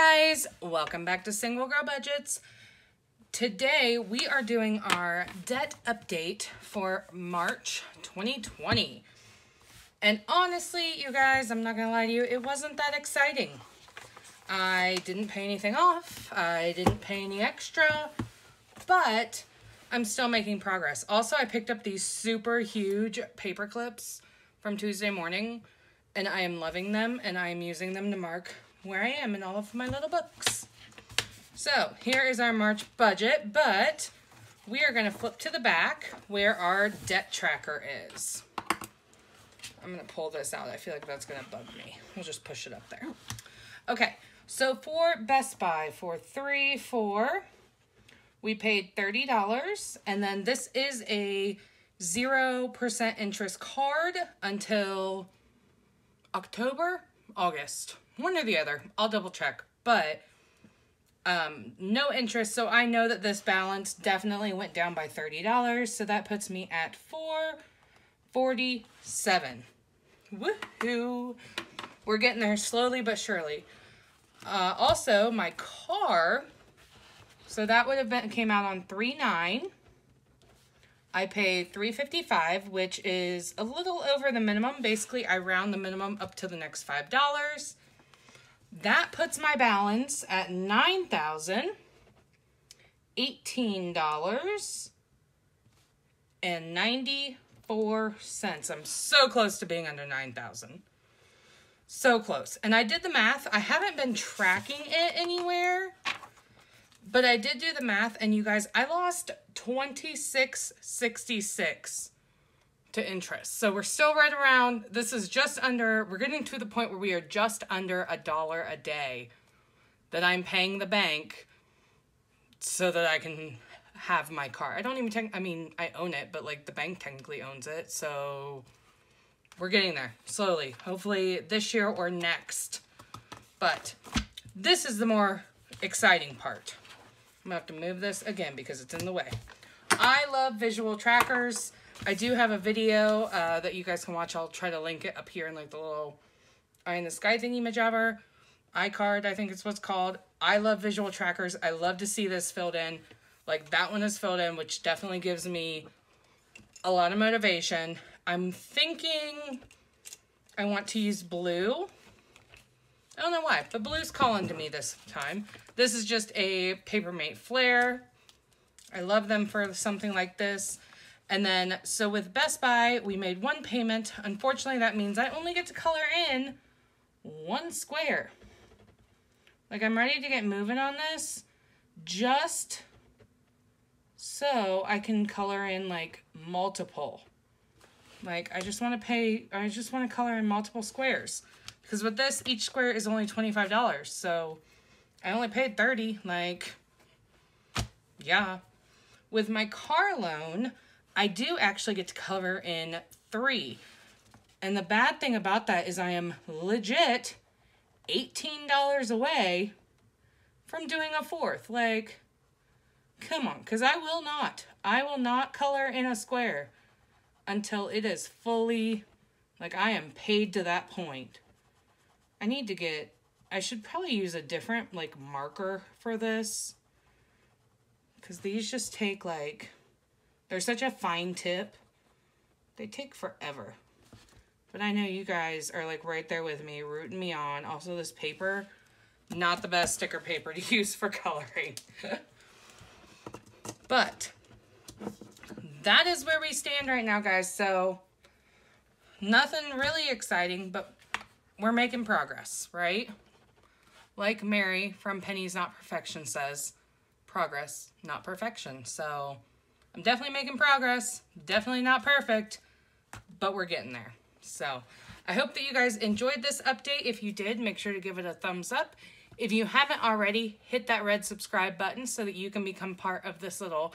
guys, welcome back to Single Girl Budgets. Today we are doing our debt update for March 2020. And honestly, you guys, I'm not gonna lie to you, it wasn't that exciting. I didn't pay anything off, I didn't pay any extra, but I'm still making progress. Also, I picked up these super huge paper clips from Tuesday morning and I am loving them and I am using them to mark where I am in all of my little books. So here is our March budget, but we are gonna flip to the back where our debt tracker is. I'm gonna pull this out. I feel like that's gonna bug me. We'll just push it up there. Okay, so for Best Buy, for three, four, we paid $30. And then this is a 0% interest card until October, August one or the other. I'll double check. But um, no interest. So I know that this balance definitely went down by $30. So that puts me at 447. Woohoo! We're getting there slowly but surely. Uh, also, my car, so that would have been came out on 3 9 I pay 355 which is a little over the minimum. Basically, I round the minimum up to the next $5. That puts my balance at nine thousand eighteen dollars and ninety-four cents. I'm so close to being under nine thousand. So close. And I did the math. I haven't been tracking it anywhere. But I did do the math and you guys, I lost 2666 to interest. So we're still right around, this is just under, we're getting to the point where we are just under a dollar a day that I'm paying the bank so that I can have my car. I don't even I mean, I own it, but like the bank technically owns it. So we're getting there slowly, hopefully this year or next. But this is the more exciting part. I'm gonna have to move this again because it's in the way. I love visual trackers. I do have a video uh, that you guys can watch. I'll try to link it up here in like the little eye in the sky thingy majabber. iCard, I think it's what's called. I love visual trackers. I love to see this filled in. Like that one is filled in, which definitely gives me a lot of motivation. I'm thinking I want to use blue. I don't know why, but blue's calling to me this time. This is just a Papermate Flair. I love them for something like this. And then, so with Best Buy, we made one payment. Unfortunately, that means I only get to color in one square. Like, I'm ready to get moving on this just so I can color in, like, multiple. Like, I just want to pay, I just want to color in multiple squares. Because with this, each square is only $25. So, I only paid 30 Like, yeah. With my car loan, I do actually get to cover in three. And the bad thing about that is I am legit $18 away from doing a fourth. Like, come on, because I will not. I will not color in a square until it is fully, like, I am paid to that point. I need to get, I should probably use a different, like, marker for this. Because these just take, like, they're such a fine tip. They take forever. But I know you guys are like right there with me, rooting me on. Also, this paper, not the best sticker paper to use for coloring. but that is where we stand right now, guys. So nothing really exciting, but we're making progress, right? Like Mary from Pennies Not Perfection says, progress, not perfection. So I'm definitely making progress. Definitely not perfect, but we're getting there. So I hope that you guys enjoyed this update. If you did, make sure to give it a thumbs up. If you haven't already, hit that red subscribe button so that you can become part of this little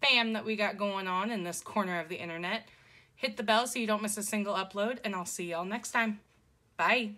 fam that we got going on in this corner of the internet. Hit the bell so you don't miss a single upload, and I'll see y'all next time. Bye.